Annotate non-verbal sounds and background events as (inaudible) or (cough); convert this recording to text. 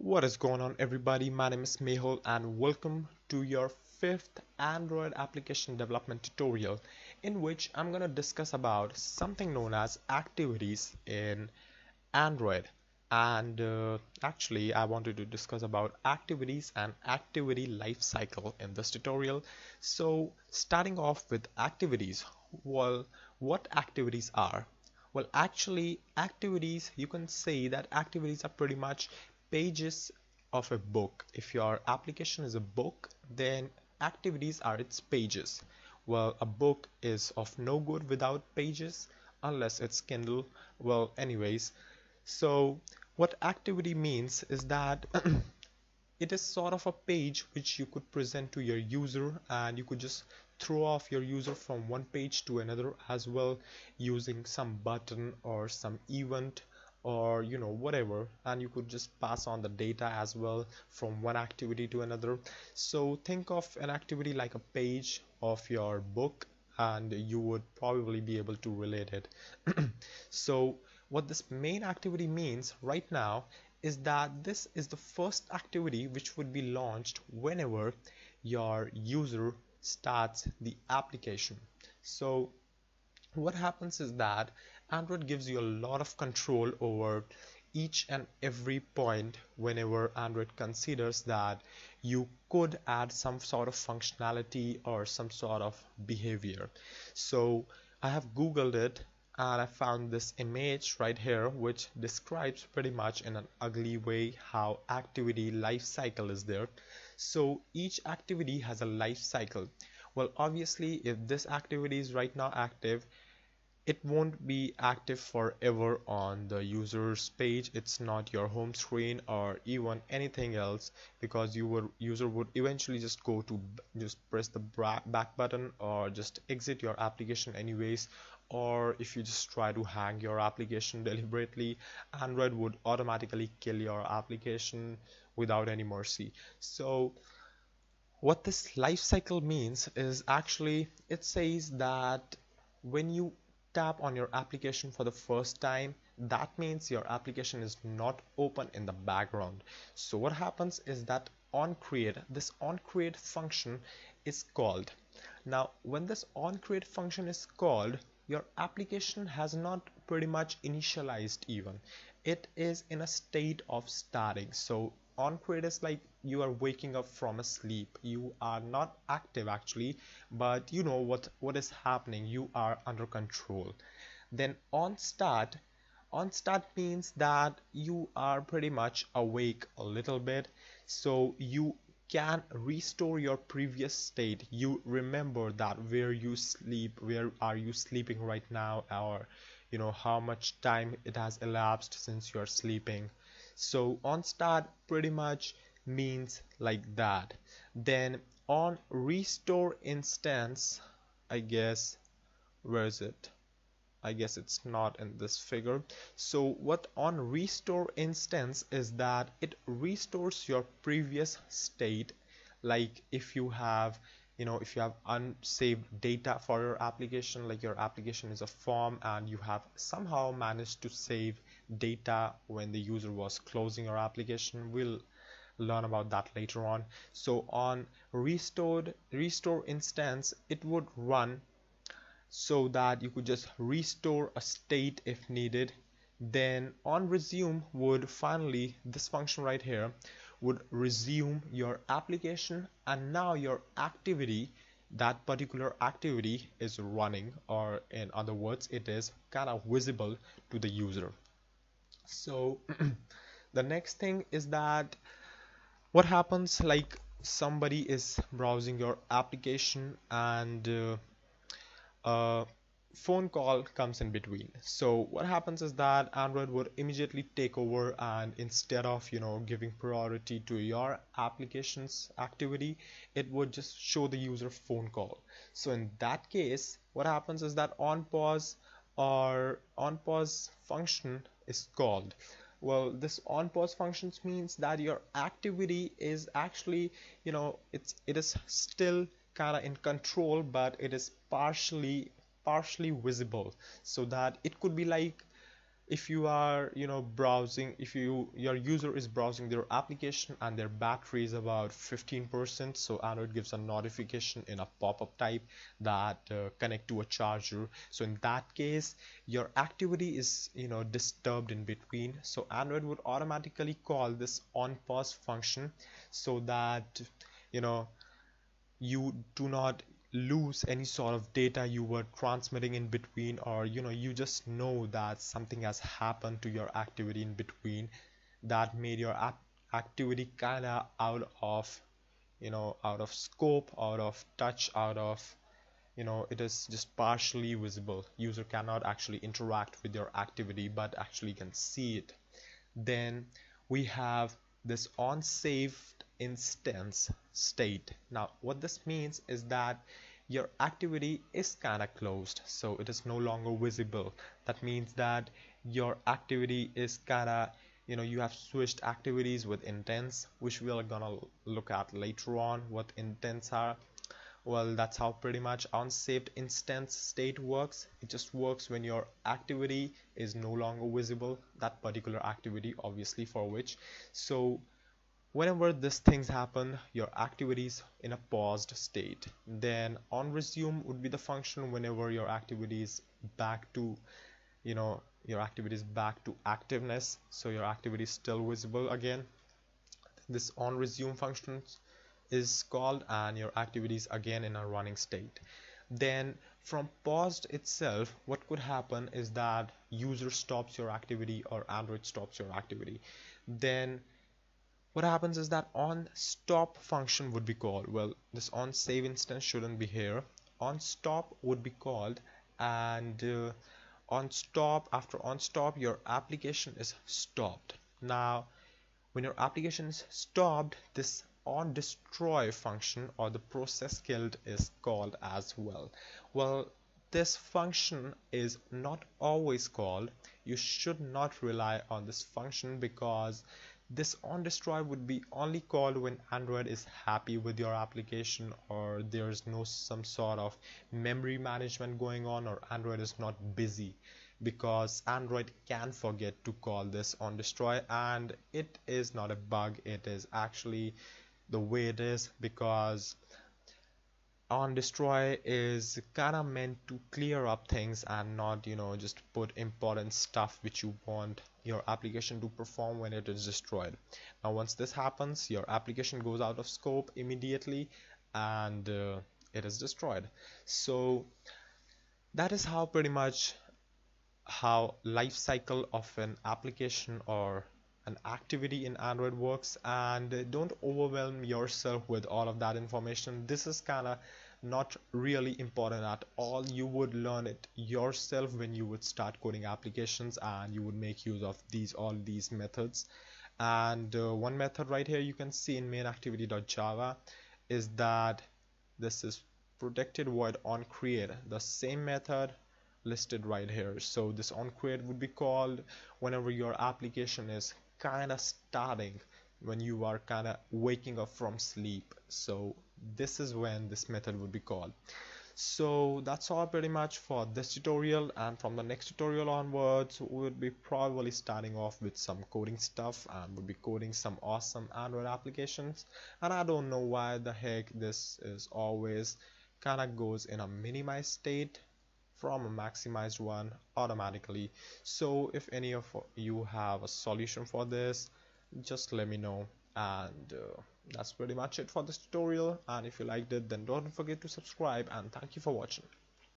What is going on everybody? My name is Mehul and welcome to your fifth Android application development tutorial in which I'm going to discuss about something known as activities in Android and uh, actually I wanted to discuss about activities and activity lifecycle in this tutorial. So starting off with activities, well what activities are? Well actually activities you can say that activities are pretty much pages of a book. If your application is a book, then activities are its pages. Well, a book is of no good without pages unless it's Kindle. Well, anyways, so what activity means is that (clears throat) it is sort of a page which you could present to your user and you could just throw off your user from one page to another as well using some button or some event or you know whatever and you could just pass on the data as well from one activity to another. So think of an activity like a page of your book and you would probably be able to relate it. (clears throat) So what this main activity means right now is that this is the first activity which would be launched whenever your user starts the application. So what happens is that Android gives you a lot of control over each and every point whenever Android considers that you could add some sort of functionality or some sort of behavior. So I have googled it and I found this image right here which describes pretty much in an ugly way how activity life cycle is there. So each activity has a life cycle. Well obviously if this activity is right now active it won't be active forever on the user's page. It's not your home screen or even anything else because your user would eventually just go to just press the back button or just exit your application anyways. Or if you just try to hang your application (laughs) deliberately android would automatically kill your application without any mercy. So what this life cycle means is actually it says that when you tap on your application for the first time that means your application is not open in the background. So what happens is that on create this on create function is called. Now when this on create function is called your application has not pretty much initialized even. It is in a state of starting. So on create is like you are waking up from a sleep. You are not active actually. But you know what what is happening. You are under control. Then on start on start means that you are pretty much awake a little bit. So you can restore your previous state. You remember that where you sleep where are you sleeping right now or you know how much time it has elapsed since you are sleeping so on start pretty much means like that. Then on restore instance I guess where is it? I guess it's not in this figure. So what on restore instance is that it restores your previous state. Like if you have you know if you have unsaved data for your application like your application is a form and you have somehow managed to save data when the user was closing your application. We'll learn about that later on. So on restored restore instance it would run so that you could just restore a state if needed. Then on resume would finally this function right here would resume your application and now your activity that particular activity is running or in other words it is kind of visible to the user so (clears throat) the next thing is that what happens like somebody is browsing your application and uh, a phone call comes in between. So what happens is that android would immediately take over and instead of you know giving priority to your applications activity it would just show the user phone call. So in that case what happens is that on pause or on pause function is called. Well this on pause functions means that your activity is actually you know it's it is still kind of in control but it is partially partially visible. So that it could be like if you are you know browsing if you your user is browsing their application and their battery is about 15% so android gives a notification in a pop-up type that uh, connect to a charger. So in that case your activity is you know disturbed in between. So android would automatically call this on pause function so that you know you do not lose any sort of data you were transmitting in between or you know you just know that something has happened to your activity in between that made your app activity kind of out of you know out of scope out of touch out of you know it is just partially visible. User cannot actually interact with your activity but actually can see it. Then we have this on saved instance state. Now what this means is that your activity is kind of closed so it is no longer visible. That means that your activity is kind of you know you have switched activities with intents which we are gonna look at later on what intents are. Well that's how pretty much on saved instance state works. It just works when your activity is no longer visible that particular activity obviously for which. So whenever these things happen your activities in a paused state. Then on resume would be the function whenever your activities back to you know your activities back to activeness. So your activity is still visible again. This on resume function is called and your activities again in a running state. Then from paused itself what could happen is that user stops your activity or android stops your activity. Then what happens is that on stop function would be called well this on save instance shouldn't be here. On stop would be called and uh, on stop after on stop your application is stopped. Now when your application is stopped this on destroy function or the process killed is called as well. Well this function is not always called. You should not rely on this function because this on destroy would be only called when android is happy with your application or there's no some sort of memory management going on or android is not busy because android can forget to call this on destroy and it is not a bug. It is actually the way it is because on destroy is kind of meant to clear up things and not you know just put important stuff which you want your application to perform when it is destroyed. Now once this happens your application goes out of scope immediately and uh, it is destroyed. So that is how pretty much how life cycle of an application or an activity in Android works and don't overwhelm yourself with all of that information. This is kind of not really important at all. You would learn it yourself when you would start coding applications and you would make use of these all these methods. And uh, one method right here you can see in main activity.java is that this is protected void on create. The same method listed right here. So this on create would be called whenever your application is kind of starting when you are kind of waking up from sleep. So this is when this method would be called. So that's all pretty much for this tutorial and from the next tutorial onwards we'll be probably starting off with some coding stuff and we'll be coding some awesome android applications. And i don't know why the heck this is always kind of goes in a minimized state from a maximized one automatically. So if any of you have a solution for this just let me know. And uh, that's pretty much it for this tutorial. And if you liked it then don't forget to subscribe. And thank you for watching